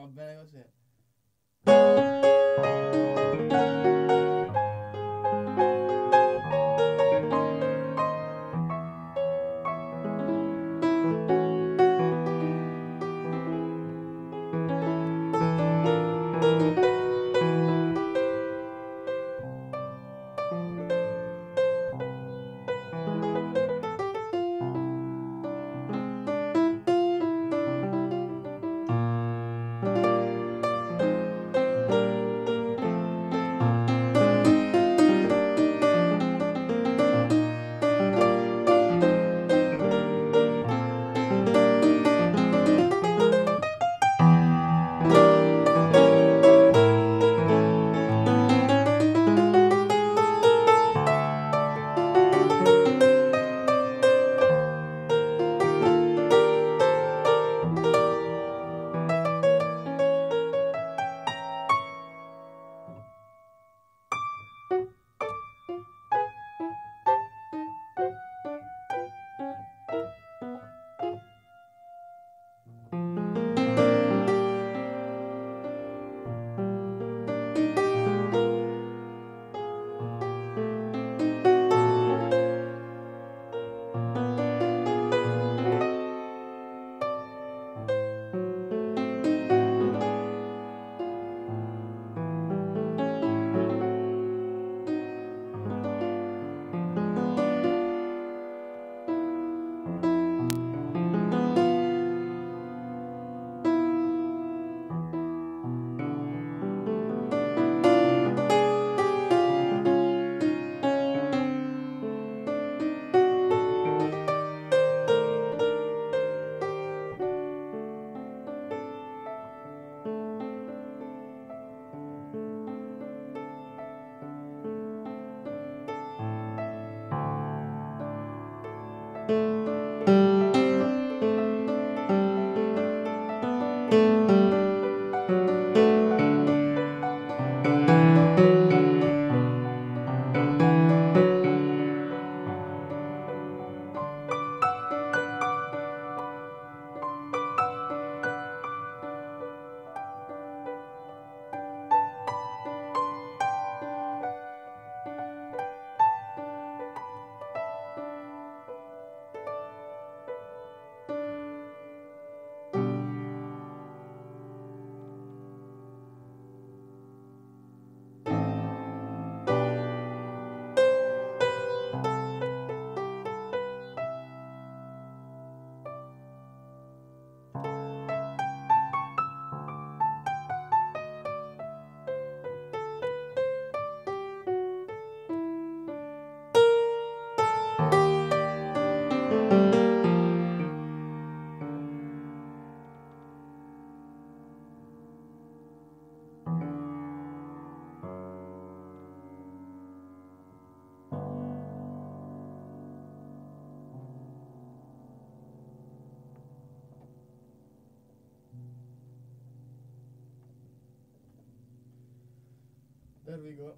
Va bene There we go.